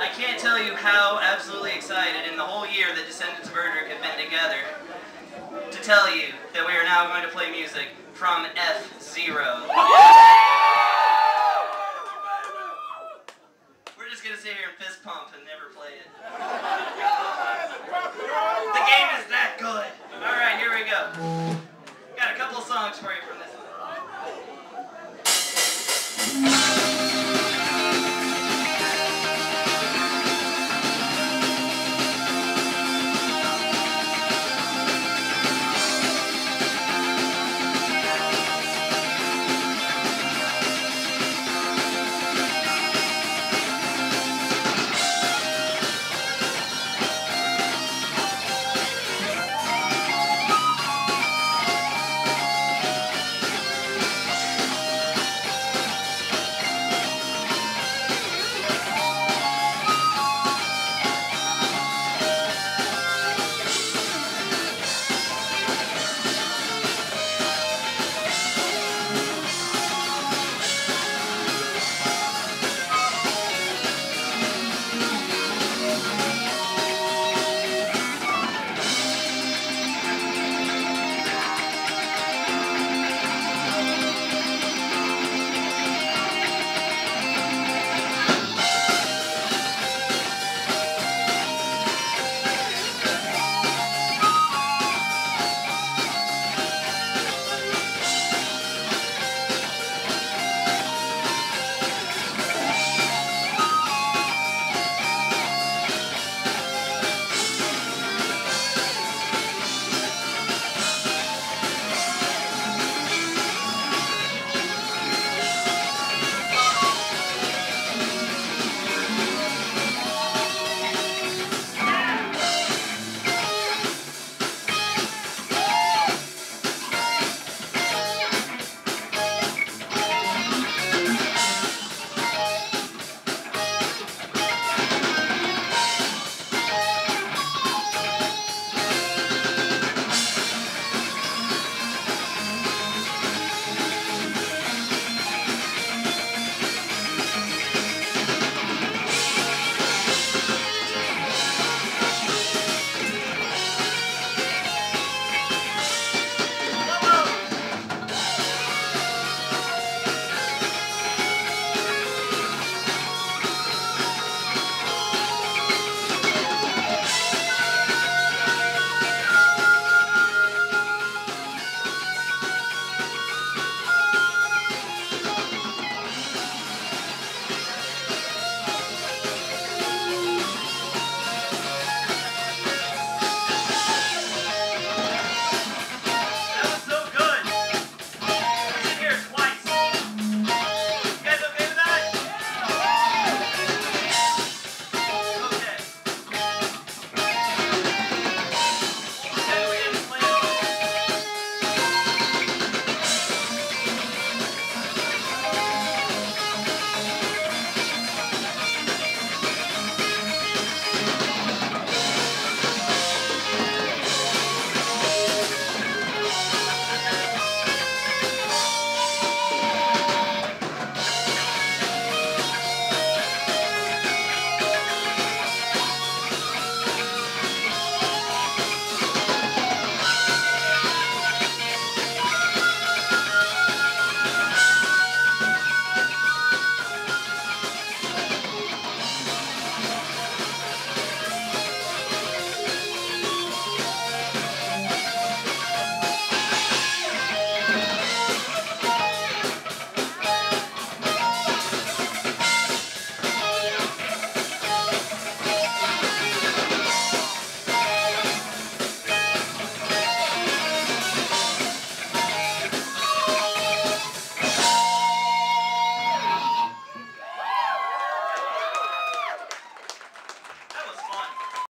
I can't tell you how absolutely excited in the whole year that Descendants of Erdrick have been together to tell you that we are now going to play music from F-Zero. We're just going to sit here and fist pump and never play it. The game is that good. Alright, here we go. Got a couple songs for you from this one.